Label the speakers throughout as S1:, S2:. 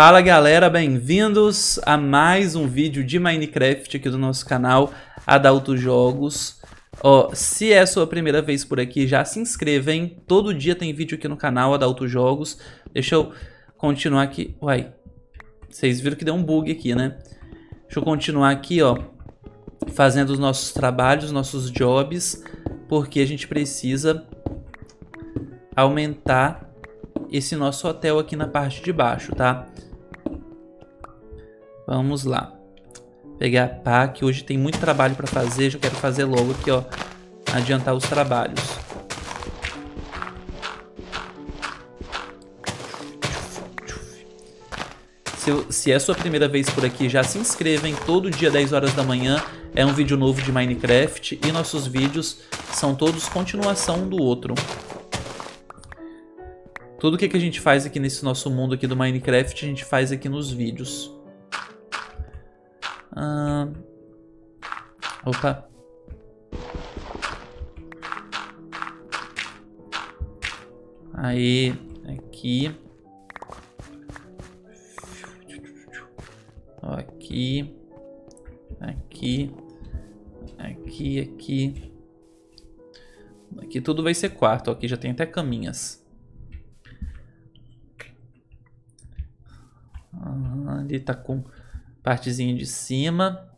S1: Fala galera, bem-vindos a mais um vídeo de Minecraft aqui do nosso canal Adalto Jogos. Ó, se é a sua primeira vez por aqui, já se inscreva, hein? Todo dia tem vídeo aqui no canal Adalto Jogos. Deixa eu continuar aqui. Uai, vocês viram que deu um bug aqui, né? Deixa eu continuar aqui, ó, fazendo os nossos trabalhos, nossos jobs, porque a gente precisa aumentar esse nosso hotel aqui na parte de baixo, tá? Vamos lá. Pegar a pá, que hoje tem muito trabalho para fazer, já quero fazer logo aqui, ó, adiantar os trabalhos. Se, se é sua primeira vez por aqui, já se inscreva em todo dia 10 horas da manhã. É um vídeo novo de Minecraft e nossos vídeos são todos continuação do outro. Tudo que, que a gente faz aqui nesse nosso mundo aqui do Minecraft, a gente faz aqui nos vídeos. Ah... Opa. Aí, aqui. Aqui. Aqui. Aqui, aqui. Aqui tudo vai ser quarto. Aqui já tem até caminhas. ali tá com partezinha de cima.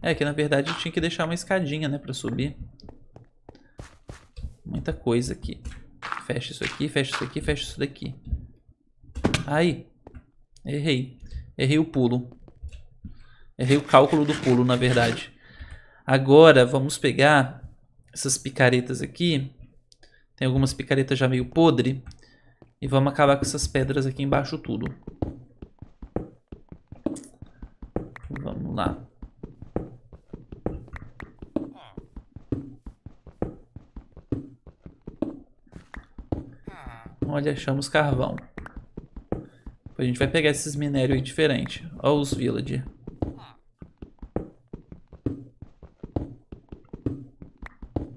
S1: É que na verdade tinha que deixar uma escadinha, né, pra subir. Muita coisa aqui. Fecha isso aqui, fecha isso aqui, fecha isso daqui. Aí. Errei. Errei o pulo. Errei o cálculo do pulo, na verdade. Agora, vamos pegar essas picaretas aqui. Tem algumas picaretas já meio podre. E vamos acabar com essas pedras aqui embaixo tudo. Vamos lá. Olha, achamos carvão. A gente vai pegar esses minérios aí diferentes. Olha os villager.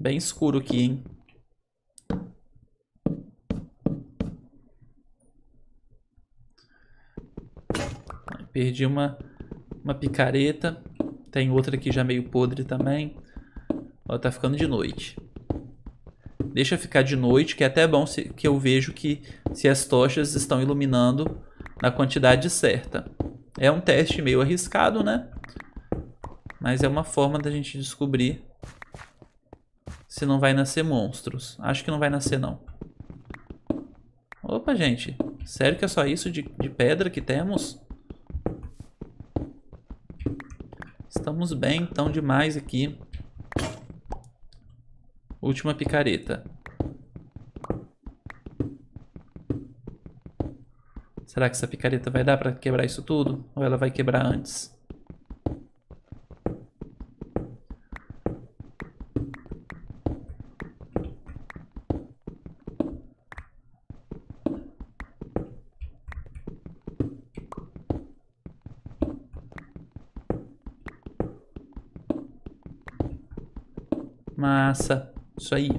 S1: Bem escuro aqui, hein? Perdi uma, uma picareta. Tem outra aqui já meio podre também. Ó, tá ficando de noite. Deixa ficar de noite, que é até bom se, que eu vejo que se as tochas estão iluminando na quantidade certa. É um teste meio arriscado, né? Mas é uma forma da gente descobrir se não vai nascer monstros. Acho que não vai nascer, não. Opa, gente. Sério que é só isso de, de pedra que temos? Estamos bem, então, demais aqui. Última picareta. Será que essa picareta vai dar para quebrar isso tudo? Ou ela vai quebrar antes? Massa. Isso aí.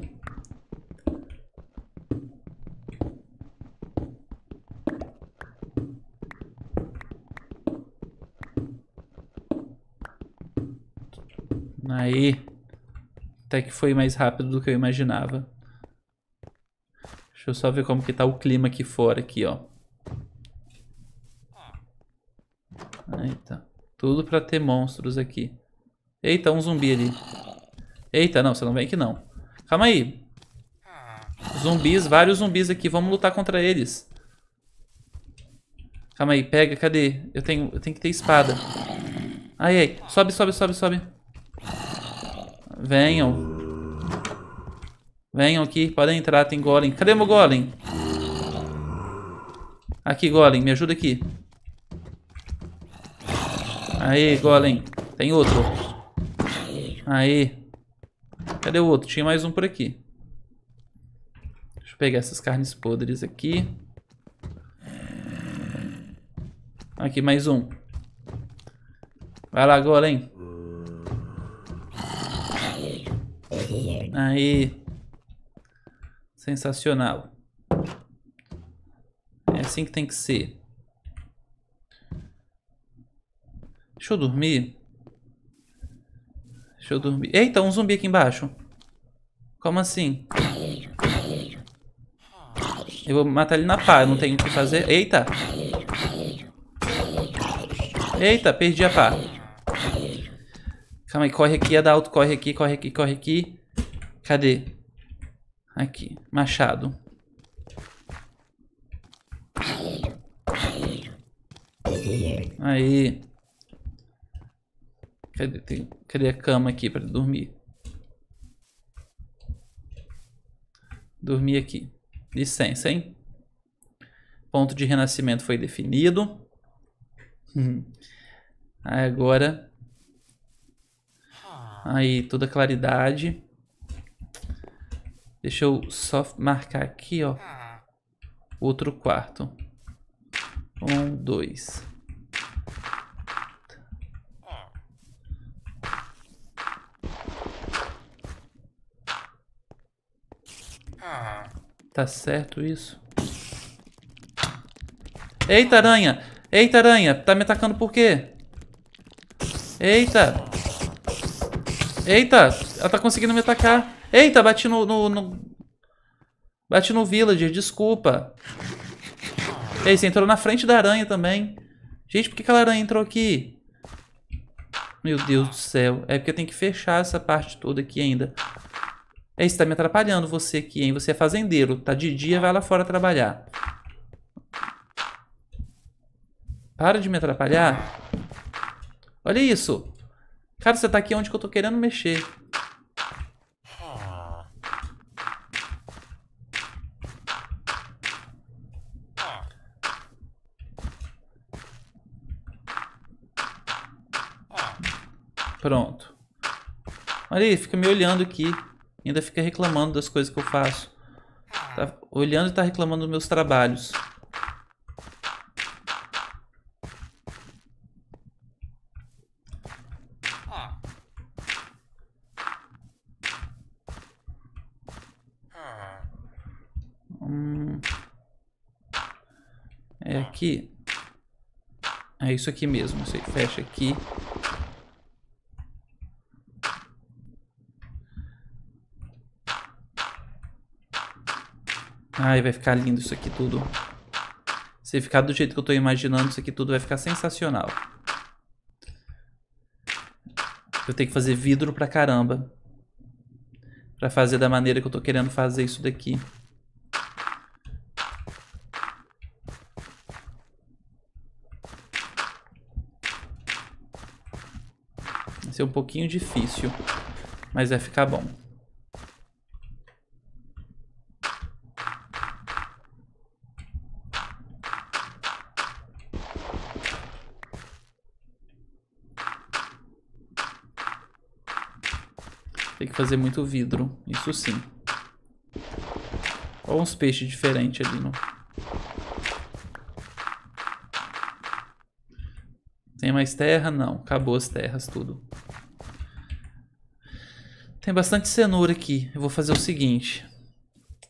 S1: Aí. Até que foi mais rápido do que eu imaginava. Deixa eu só ver como que tá o clima aqui fora, aqui, ó. Eita. Tudo pra ter monstros aqui. Eita, um zumbi ali. Eita, não, você não vem aqui não. Calma aí. Zumbis, vários zumbis aqui. Vamos lutar contra eles. Calma aí, pega, cadê? Eu tenho, eu tenho que ter espada. Ai, ai. Sobe, sobe, sobe, sobe. Venham. Venham aqui, podem entrar, tem golem. Cadê meu golem? Aqui, golem, me ajuda aqui. Aí, golem. Tem outro. Aí. Cadê o outro? Tinha mais um por aqui. Deixa eu pegar essas carnes podres aqui. Aqui, mais um. Vai lá agora, hein? Aí. Sensacional. É assim que tem que ser. Deixa eu dormir. Deixa eu dormir. Eita, um zumbi aqui embaixo. Como assim? Eu vou matar ele na pá, não tenho o que fazer. Eita! Eita, perdi a pá. Calma aí, corre aqui, Adalto, corre aqui, corre aqui, corre aqui. Cadê? Aqui, machado. Aí. Cadê, tem, cadê a cama aqui para dormir? Dormir aqui. Licença, hein? Ponto de renascimento foi definido. Agora. Aí, toda claridade. Deixa eu só marcar aqui, ó. Outro quarto. Um, dois. Tá certo isso? Eita, aranha! Eita, aranha! Tá me atacando por quê? Eita! Eita! Ela tá conseguindo me atacar. Eita, bati no... no, no... Bati no villager, desculpa. Ei, você entrou na frente da aranha também. Gente, por que aquela aranha entrou aqui? Meu Deus do céu. É porque tenho que fechar essa parte toda aqui ainda. É isso, tá me atrapalhando você aqui, hein? Você é fazendeiro. Tá de dia, vai lá fora trabalhar. Para de me atrapalhar. Olha isso. Cara, você tá aqui onde que eu tô querendo mexer. Pronto. Olha aí, fica me olhando aqui. Ainda fica reclamando das coisas que eu faço. Tá olhando e tá reclamando dos meus trabalhos. Hum. É aqui. É isso aqui mesmo. Aí fecha aqui. Ai, vai ficar lindo isso aqui tudo. Se ficar do jeito que eu tô imaginando, isso aqui tudo vai ficar sensacional. Eu tenho que fazer vidro pra caramba. Pra fazer da maneira que eu tô querendo fazer isso daqui. Vai ser um pouquinho difícil, mas vai ficar bom. Tem que fazer muito vidro, isso sim. Olha uns peixes diferentes ali no... Tem mais terra? Não, acabou as terras, tudo. Tem bastante cenoura aqui. Eu vou fazer o seguinte.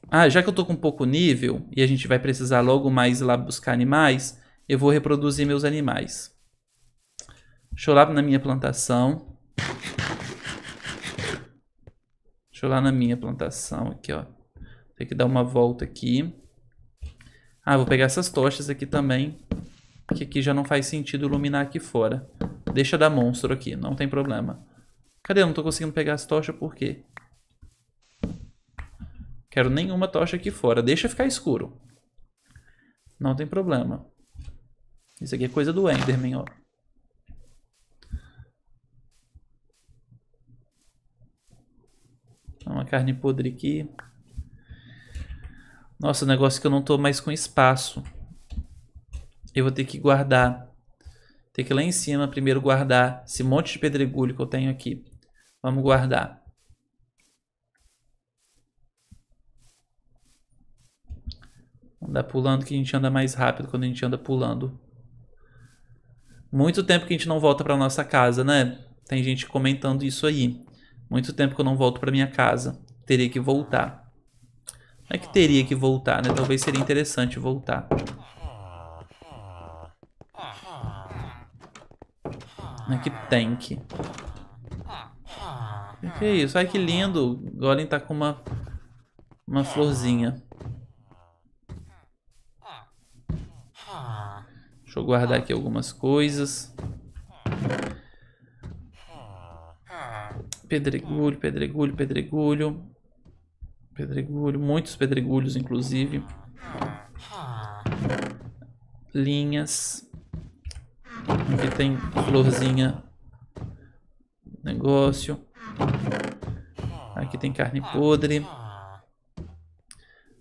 S1: Ah, já que eu tô com pouco nível e a gente vai precisar logo mais ir lá buscar animais, eu vou reproduzir meus animais. Deixa eu lá na minha plantação. Deixa eu lá na minha plantação aqui, ó. Tem que dar uma volta aqui. Ah, vou pegar essas tochas aqui também. Que aqui já não faz sentido iluminar aqui fora. Deixa dar monstro aqui, não tem problema. Cadê? Eu não tô conseguindo pegar as tochas, por quê? Quero nenhuma tocha aqui fora. Deixa ficar escuro. Não tem problema. Isso aqui é coisa do Enderman, ó. Uma carne podre aqui. Nossa, o negócio é que eu não tô mais com espaço. Eu vou ter que guardar. Tem que ir lá em cima primeiro guardar esse monte de pedregulho que eu tenho aqui. Vamos guardar. Andar pulando que a gente anda mais rápido quando a gente anda pulando. Muito tempo que a gente não volta para nossa casa, né? Tem gente comentando isso aí. Muito tempo que eu não volto para minha casa. Teria que voltar. Não é que teria que voltar, né? Talvez seria interessante voltar. Não é que tanque. O que, que é isso? Ai, que lindo. Golem tá com uma, uma florzinha. Deixa eu guardar aqui algumas coisas. Pedregulho, pedregulho, pedregulho. Pedregulho, muitos pedregulhos, inclusive. Linhas. Aqui tem florzinha. Negócio. Aqui tem carne podre.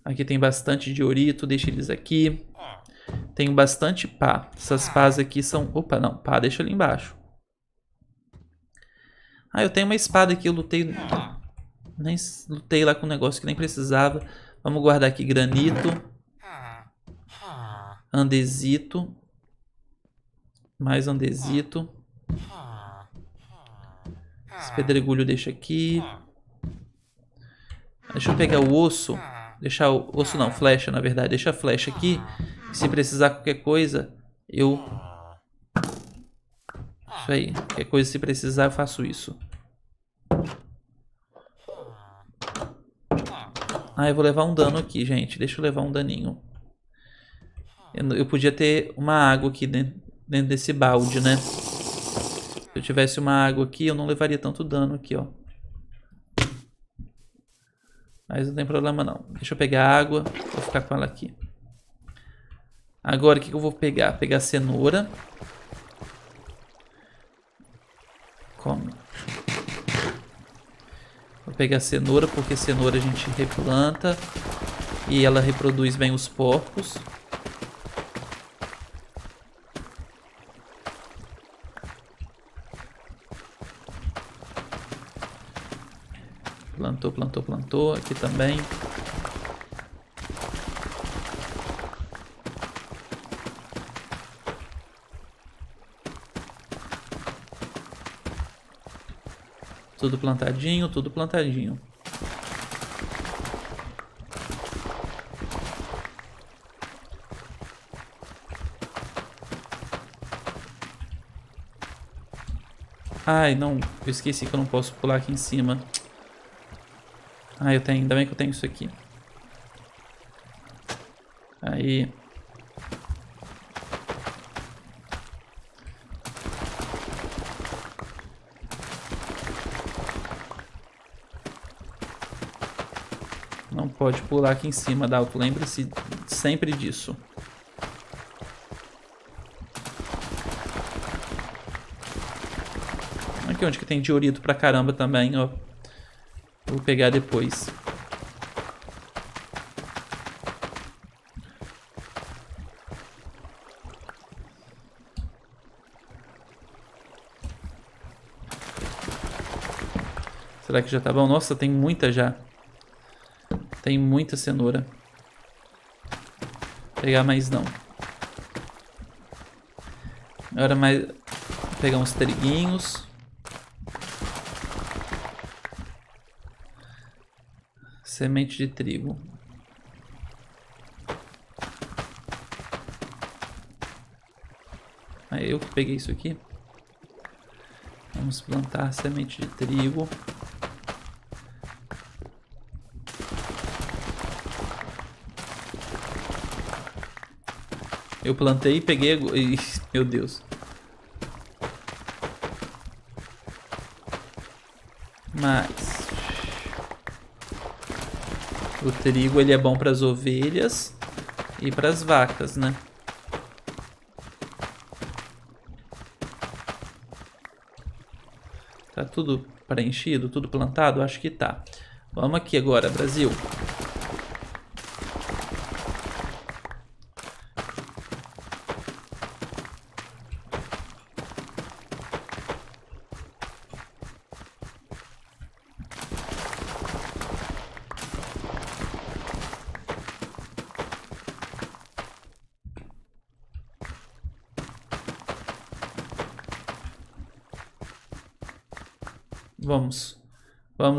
S1: Aqui tem bastante diorito, deixa eles aqui. Tenho bastante pá. Essas pás aqui são... Opa, não, pá deixa ali embaixo. Ah, eu tenho uma espada aqui, eu lutei... Nem lutei lá com um negócio que nem precisava. Vamos guardar aqui granito. Andesito. Mais andesito. Esse pedregulho deixa aqui. Deixa eu pegar o osso. Deixar o osso não, flecha na verdade. Deixa a flecha aqui. Se precisar qualquer coisa, eu... Isso aí. Qualquer coisa se precisar, eu faço isso. Ah, eu vou levar um dano aqui, gente. Deixa eu levar um daninho. Eu, eu podia ter uma água aqui dentro, dentro desse balde, né? Se eu tivesse uma água aqui, eu não levaria tanto dano aqui, ó. Mas não tem problema não. Deixa eu pegar a água. Vou ficar com ela aqui. Agora, o que, que eu vou pegar? Pegar cenoura. Como? Vou pegar cenoura, porque cenoura a gente replanta. E ela reproduz bem os porcos. Plantou, plantou, plantou. Aqui também. Tudo plantadinho, tudo plantadinho. Ai, não. Eu esqueci que eu não posso pular aqui em cima. Ah, eu tenho. Ainda bem que eu tenho isso aqui. Aí. Não pode pular aqui em cima da auto. Lembre-se sempre disso. Aqui onde que tem diorito pra caramba também, ó. Vou pegar depois. Será que já tá bom? Nossa, tem muita já. Tem muita cenoura. Vou pegar mais não. Agora mais... Pegar uns triguinhos. Semente de trigo. Aí eu que peguei isso aqui. Vamos plantar semente de trigo. Eu plantei e peguei... Meu Deus. Mas... O trigo ele é bom para as ovelhas e para as vacas, né? Tá tudo preenchido, tudo plantado? Acho que tá. Vamos aqui agora, Brasil. Vamos.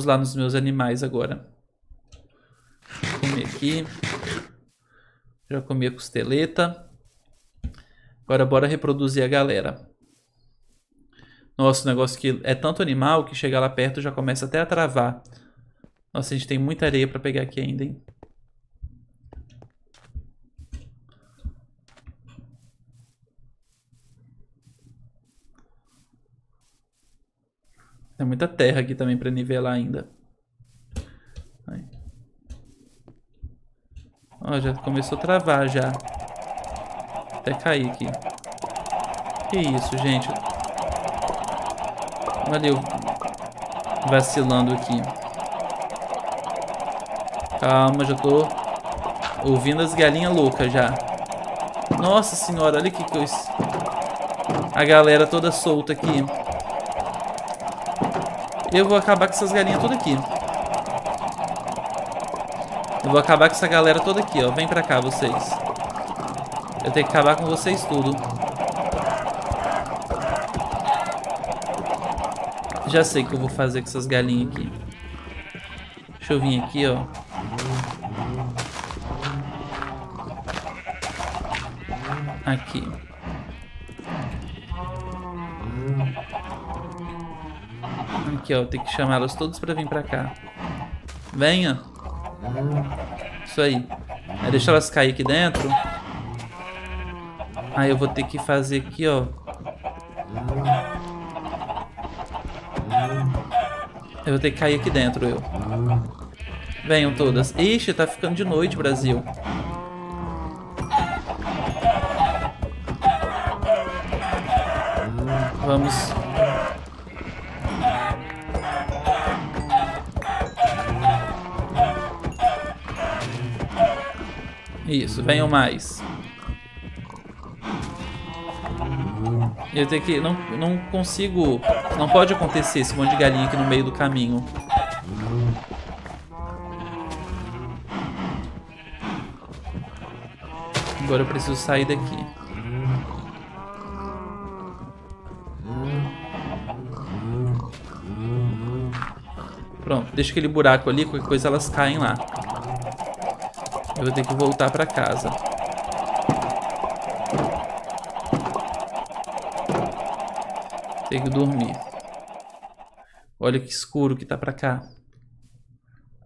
S1: Vamos lá nos meus animais agora. Vou comer aqui. Já comi a costeleta. Agora bora reproduzir a galera. Nossa, o negócio que é tanto animal que chegar lá perto já começa até a travar. Nossa, a gente tem muita areia pra pegar aqui ainda, hein? Tem muita terra aqui também pra nivelar ainda. Aí. Ó, já começou a travar já. Até cair aqui. Que isso, gente. Valeu. Vacilando aqui. Calma, já tô ouvindo as galinhas loucas já. Nossa senhora, olha que coisa. A galera toda solta aqui. Eu vou acabar com essas galinhas tudo aqui. Eu vou acabar com essa galera toda aqui, ó. Vem pra cá, vocês. Eu tenho que acabar com vocês tudo. Já sei o que eu vou fazer com essas galinhas aqui. Deixa eu vir aqui, ó. Aqui. Aqui, ó. Tem que chamá-los todos pra vir pra cá. Venha. Isso aí. aí. Deixa elas cair aqui dentro. Aí eu vou ter que fazer aqui, ó. Eu vou ter que cair aqui dentro, eu. Venham todas. Ixi, tá ficando de noite, Brasil. Vamos Isso, venham mais. Eu tenho que. Não, não consigo. Não pode acontecer esse monte de galinha aqui no meio do caminho. Agora eu preciso sair daqui. Pronto, deixa aquele buraco ali, qualquer coisa elas caem lá. Eu vou ter que voltar pra casa. Tem que dormir. Olha que escuro que tá pra cá.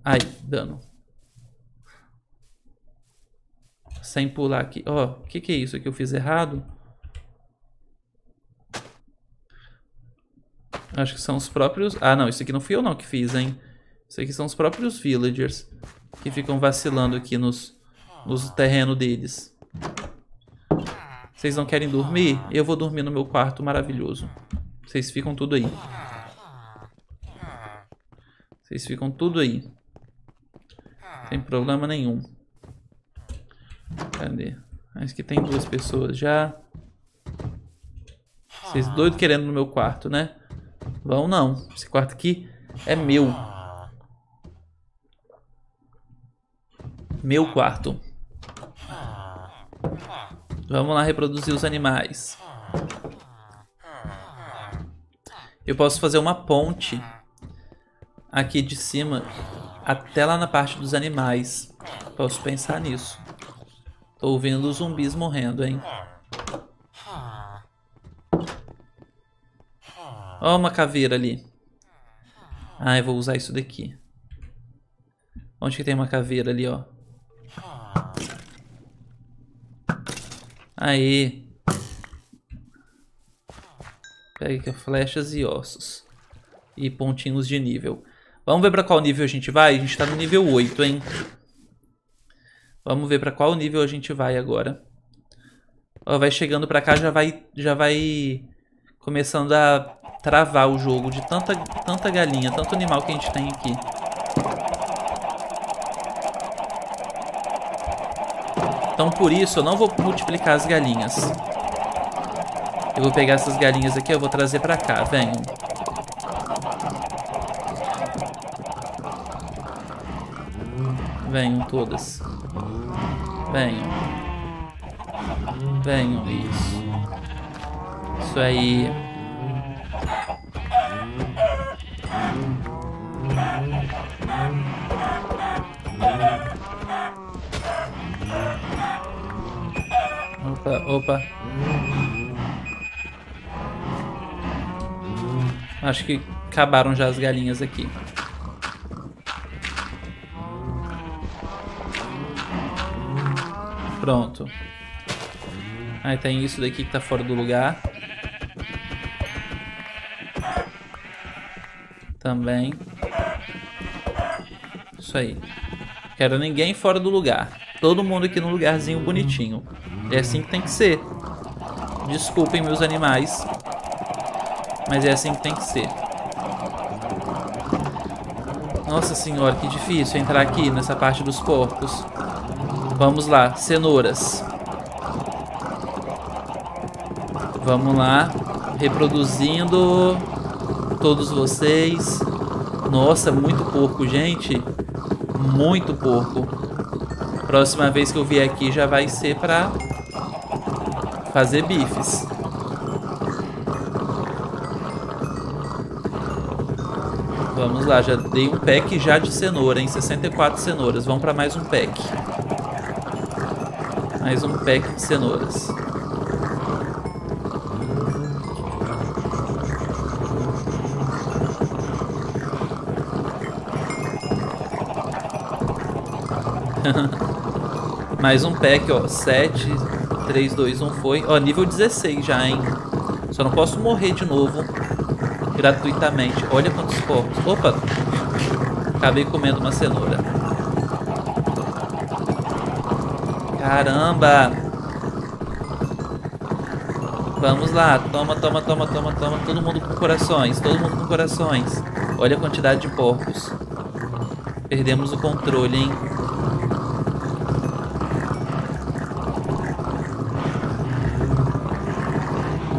S1: Ai, dano. Sem pular aqui. Ó, oh, o que que é isso que eu fiz errado? Acho que são os próprios... Ah, não. Isso aqui não fui eu não que fiz, hein? Isso aqui são os próprios villagers que ficam vacilando aqui nos, nos terrenos deles. Vocês não querem dormir? Eu vou dormir no meu quarto maravilhoso. Vocês ficam tudo aí. Vocês ficam tudo aí. Sem problema nenhum. Cadê? Acho que tem duas pessoas já. Vocês doidos querendo no meu quarto, né? Vão não. Esse quarto aqui é meu. Meu quarto. Vamos lá reproduzir os animais. Eu posso fazer uma ponte aqui de cima até lá na parte dos animais. Posso pensar nisso. Tô ouvindo os zumbis morrendo, hein? Ó uma caveira ali. Ah, eu vou usar isso daqui. Onde que tem uma caveira ali, ó? Aí. Pega aqui flechas e ossos. E pontinhos de nível. Vamos ver pra qual nível a gente vai? A gente tá no nível 8, hein? Vamos ver pra qual nível a gente vai agora. Ó, vai chegando pra cá, já vai, já vai começando a travar o jogo de tanta, tanta galinha, tanto animal que a gente tem aqui. Então por isso eu não vou multiplicar as galinhas. Eu vou pegar essas galinhas aqui, eu vou trazer pra cá, venham. Venham todas. Venham. Venham, isso. Isso aí. Opa. Acho que acabaram já as galinhas aqui. Pronto. Aí tem isso daqui que tá fora do lugar. Também. Isso aí. Quero ninguém fora do lugar. Todo mundo aqui no lugarzinho bonitinho. É assim que tem que ser. Desculpem meus animais. Mas é assim que tem que ser. Nossa senhora, que difícil entrar aqui nessa parte dos porcos. Vamos lá, cenouras. Vamos lá, reproduzindo todos vocês. Nossa, muito porco, gente. Muito porco. Próxima vez que eu vier aqui já vai ser pra fazer bifes. Vamos lá, já dei um pack já de cenoura, em 64 cenouras. Vamos para mais um pack. Mais um pack de cenouras. mais um pack, ó. 7, 3, 2, 1 foi. Ó, nível 16 já, hein? Só não posso morrer de novo gratuitamente. Olha quantos porcos. Opa! Acabei comendo uma cenoura. Caramba! Vamos lá. Toma, toma, toma, toma, toma. Todo mundo com corações. Todo mundo com corações. Olha a quantidade de porcos. Perdemos o controle, hein?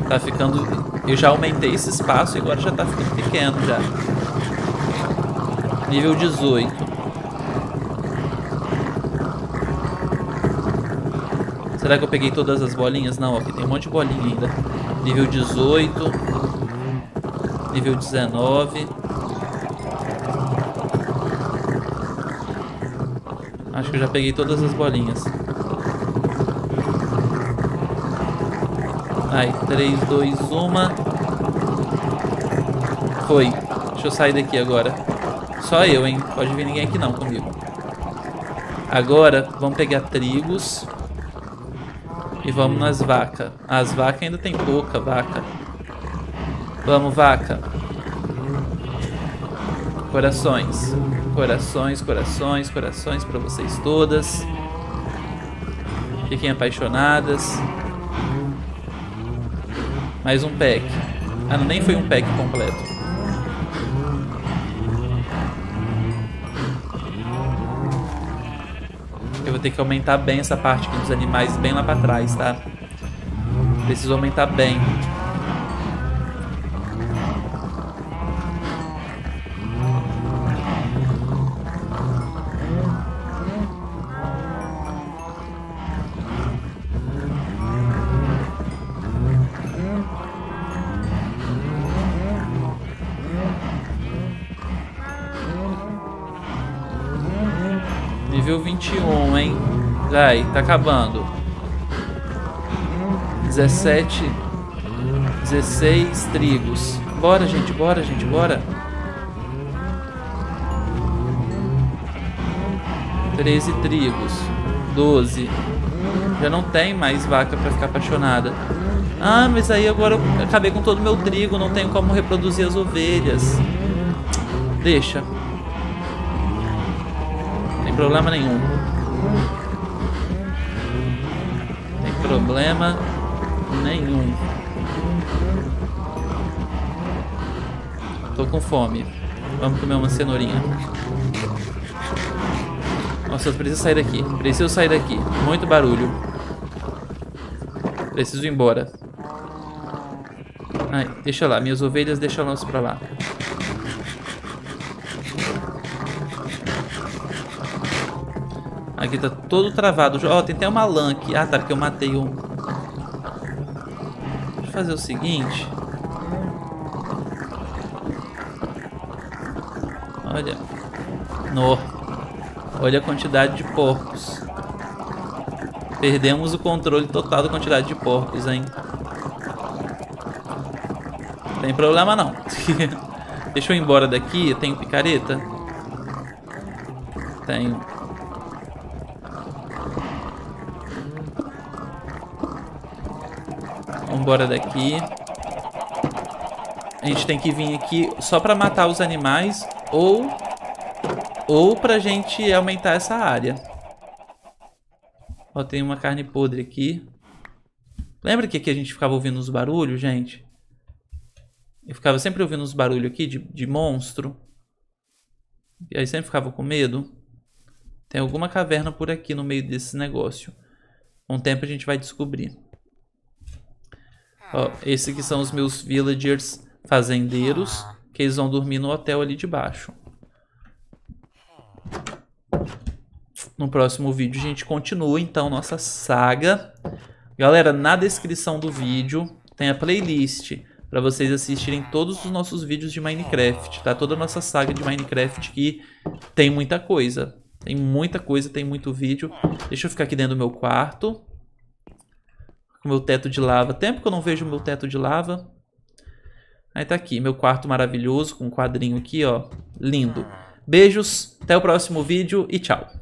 S1: Tá ficando... Eu já aumentei esse espaço e agora já tá ficando pequeno já. Nível 18. Será que eu peguei todas as bolinhas? Não, aqui tem um monte de bolinha ainda. Nível 18. Nível 19. Acho que eu já peguei todas as bolinhas. Aí, 3, 2, 1. Foi. Deixa eu sair daqui agora. Só eu, hein? Pode vir ninguém aqui não comigo. Agora, vamos pegar trigos. E vamos nas vacas. As vacas ainda tem pouca vaca. Vamos, vaca. Corações. Corações, corações, corações para vocês todas. Fiquem apaixonadas. Mais um pack. Ah, não, nem foi um pack completo. Eu vou ter que aumentar bem essa parte aqui dos animais bem lá pra trás, tá? Preciso aumentar bem. Nível 21, hein? Vai, tá acabando. 17. 16 trigos. Bora, gente, bora, gente, bora. 13 trigos. 12. Já não tem mais vaca pra ficar apaixonada. Ah, mas aí agora eu acabei com todo o meu trigo, não tenho como reproduzir as ovelhas. Deixa problema nenhum. Tem problema nenhum. Tô com fome. Vamos comer uma cenourinha. Nossa, eu preciso sair daqui. Preciso sair daqui. Muito barulho. Preciso ir embora. Ai, deixa lá. Minhas ovelhas, deixa elas pra lá. Aqui tá todo travado. Ó, oh, tem até uma lã aqui. Ah, tá, porque eu matei um. Deixa eu fazer o seguinte. Olha. No. Olha a quantidade de porcos. Perdemos o controle total da quantidade de porcos, hein? Tem problema não. Deixa eu ir embora daqui. Tem picareta? Tenho. Vambora daqui. A gente tem que vir aqui só pra matar os animais ou, ou pra gente aumentar essa área. Ó, tem uma carne podre aqui. Lembra que aqui a gente ficava ouvindo os barulhos, gente? Eu ficava sempre ouvindo os barulhos aqui de, de monstro. E aí sempre ficava com medo. Tem alguma caverna por aqui no meio desse negócio. Com o tempo a gente vai descobrir. Ó, esses aqui são os meus villagers fazendeiros. Que eles vão dormir no hotel ali de baixo. No próximo vídeo a gente continua então nossa saga. Galera, na descrição do vídeo tem a playlist para vocês assistirem todos os nossos vídeos de Minecraft, tá? Toda a nossa saga de Minecraft que tem muita coisa. Tem muita coisa, tem muito vídeo. Deixa eu ficar aqui dentro do meu quarto. Com meu teto de lava. Tempo que eu não vejo meu teto de lava. Aí tá aqui, meu quarto maravilhoso, com um quadrinho aqui, ó. Lindo. Beijos, até o próximo vídeo e tchau.